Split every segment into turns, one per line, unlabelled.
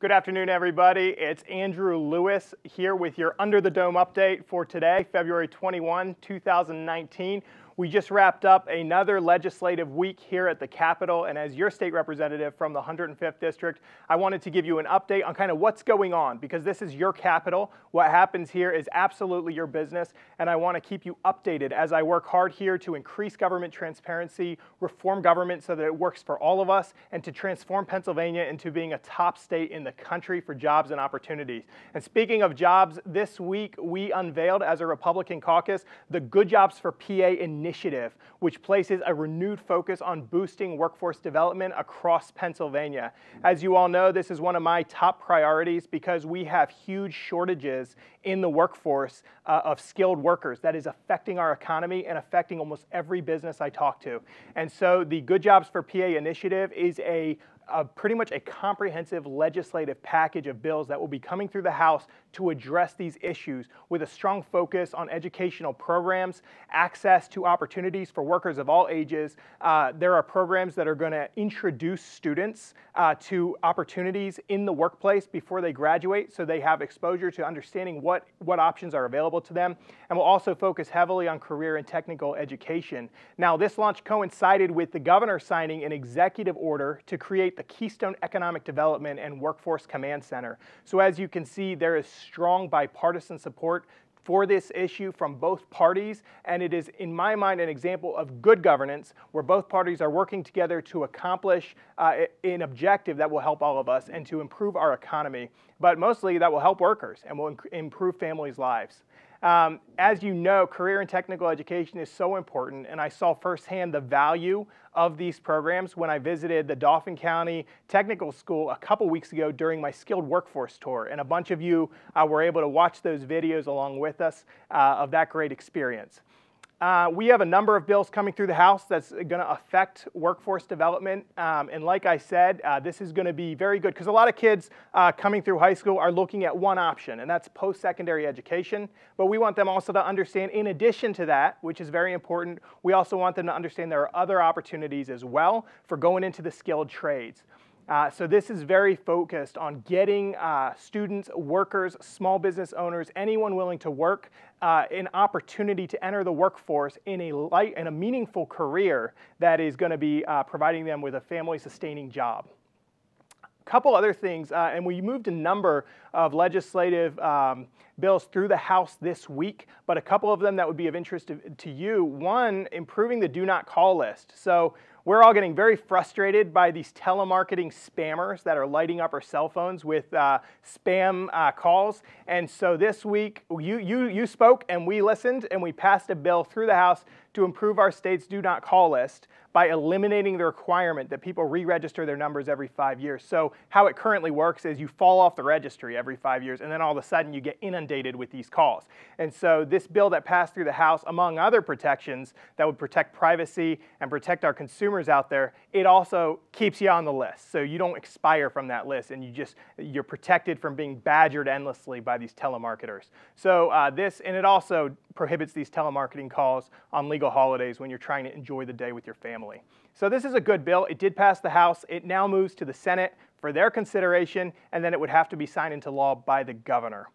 Good afternoon, everybody. It's Andrew Lewis here with your Under the Dome update for today, February 21, 2019. We just wrapped up another legislative week here at the Capitol, and as your state representative from the 105th District, I wanted to give you an update on kind of what's going on because this is your Capitol. What happens here is absolutely your business, and I want to keep you updated as I work hard here to increase government transparency, reform government so that it works for all of us, and to transform Pennsylvania into being a top state in the country for jobs and opportunities. And speaking of jobs, this week we unveiled as a Republican caucus the Good Jobs for PA initiative initiative, which places a renewed focus on boosting workforce development across Pennsylvania. As you all know, this is one of my top priorities because we have huge shortages in the workforce uh, of skilled workers that is affecting our economy and affecting almost every business I talk to. And so the Good Jobs for PA initiative is a a, pretty much a comprehensive legislative package of bills that will be coming through the House to address these issues with a strong focus on educational programs, access to opportunities for workers of all ages. Uh, there are programs that are going to introduce students uh, to opportunities in the workplace before they graduate so they have exposure to understanding what, what options are available to them. And we'll also focus heavily on career and technical education. Now, this launch coincided with the governor signing an executive order to create the Keystone Economic Development and Workforce Command Center. So as you can see, there is strong bipartisan support for this issue from both parties, and it is, in my mind, an example of good governance where both parties are working together to accomplish uh, an objective that will help all of us and to improve our economy, but mostly that will help workers and will improve families' lives. Um, as you know, career and technical education is so important, and I saw firsthand the value of these programs when I visited the Dauphin County Technical School a couple weeks ago during my skilled workforce tour. And a bunch of you uh, were able to watch those videos along with us uh, of that great experience. Uh, we have a number of bills coming through the House that's going to affect workforce development. Um, and like I said, uh, this is going to be very good because a lot of kids uh, coming through high school are looking at one option, and that's post secondary education. But we want them also to understand, in addition to that, which is very important, we also want them to understand there are other opportunities as well for going into the skilled trades. Uh, so this is very focused on getting uh, students, workers, small business owners, anyone willing to work, uh, an opportunity to enter the workforce in a light and a meaningful career that is going to be uh, providing them with a family-sustaining job A couple other things, uh, and we moved a number of legislative um, bills through the House this week, but a couple of them that would be of interest to, to you. One, improving the do not call list. So we're all getting very frustrated by these telemarketing spammers that are lighting up our cell phones with uh, spam uh, calls. And so this week, you, you, you spoke and we listened and we passed a bill through the House to improve our state's do not call list by eliminating the requirement that people re-register their numbers every five years. So how it currently works is you fall off the registry every five years and then all of a sudden you get inundated with these calls. And so this bill that passed through the House, among other protections that would protect privacy and protect our consumers out there, it also keeps you on the list. So you don't expire from that list and you just, you're protected from being badgered endlessly by these telemarketers. So uh, this, and it also prohibits these telemarketing calls on legal holidays when you're trying to enjoy the day with your family. So this is a good bill. It did pass the House. It now moves to the Senate for their consideration, and then it would have to be signed into law by the governor.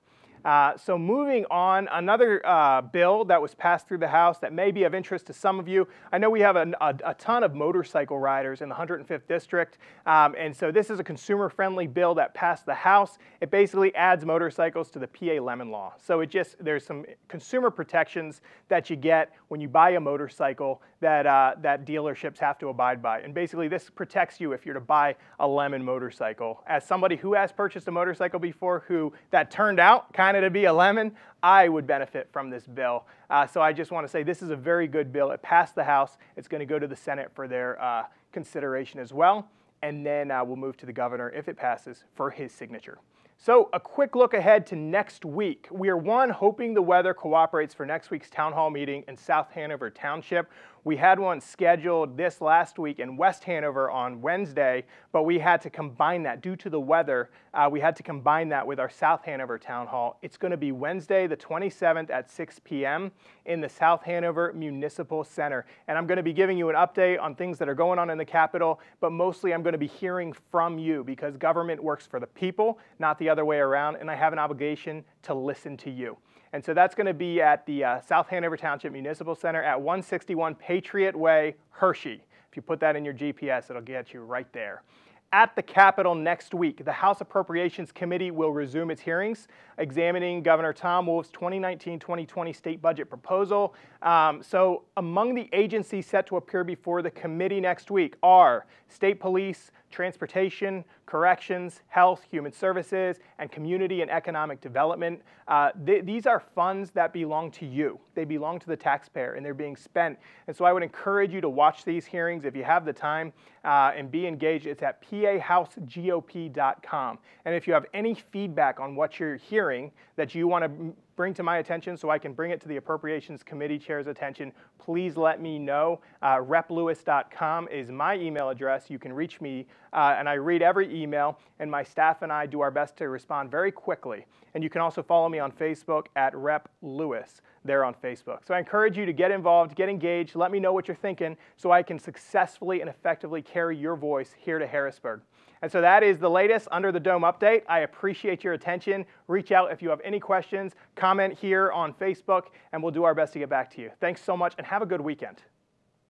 Uh, so moving on, another uh, bill that was passed through the House that may be of interest to some of you. I know we have a, a, a ton of motorcycle riders in the 105th District, um, and so this is a consumer-friendly bill that passed the House. It basically adds motorcycles to the PA Lemon Law. So it just, there's some consumer protections that you get when you buy a motorcycle that, uh, that dealerships have to abide by. And basically this protects you if you're to buy a lemon motorcycle. As somebody who has purchased a motorcycle before who that turned out kind of to be a lemon, I would benefit from this bill. Uh, so I just want to say this is a very good bill. It passed the House. It's going to go to the Senate for their uh, consideration as well. And then uh, we'll move to the governor, if it passes, for his signature. So, a quick look ahead to next week. We are one, hoping the weather cooperates for next week's town hall meeting in South Hanover Township. We had one scheduled this last week in West Hanover on Wednesday, but we had to combine that due to the weather. Uh, we had to combine that with our South Hanover Town Hall. It's going to be Wednesday, the 27th at 6 p.m. in the South Hanover Municipal Center. And I'm going to be giving you an update on things that are going on in the Capitol, but mostly I'm going to be hearing from you because government works for the people, not the other way around, and I have an obligation to listen to you. And so that's going to be at the uh, South Hanover Township Municipal Center at 161 Patriot Way, Hershey. If you put that in your GPS, it'll get you right there. At the Capitol next week, the House Appropriations Committee will resume its hearings examining Governor Tom Wolf's 2019-2020 state budget proposal. Um, so among the agencies set to appear before the committee next week are state police, transportation, corrections, health, human services, and community and economic development. Uh, th these are funds that belong to you. They belong to the taxpayer and they're being spent. And so I would encourage you to watch these hearings if you have the time uh, and be engaged. It's at pahousegop.com. And if you have any feedback on what you're hearing that you want to bring to my attention so I can bring it to the Appropriations Committee Chair's attention, please let me know. Uh, replewis.com is my email address. You can reach me, uh, and I read every email, and my staff and I do our best to respond very quickly. And you can also follow me on Facebook at Rep Lewis there on Facebook. So I encourage you to get involved, get engaged, let me know what you're thinking so I can successfully and effectively carry your voice here to Harrisburg. And so that is the latest Under the Dome update. I appreciate your attention. Reach out if you have any questions, comment here on Facebook, and we'll do our best to get back to you. Thanks so much, and have a good weekend.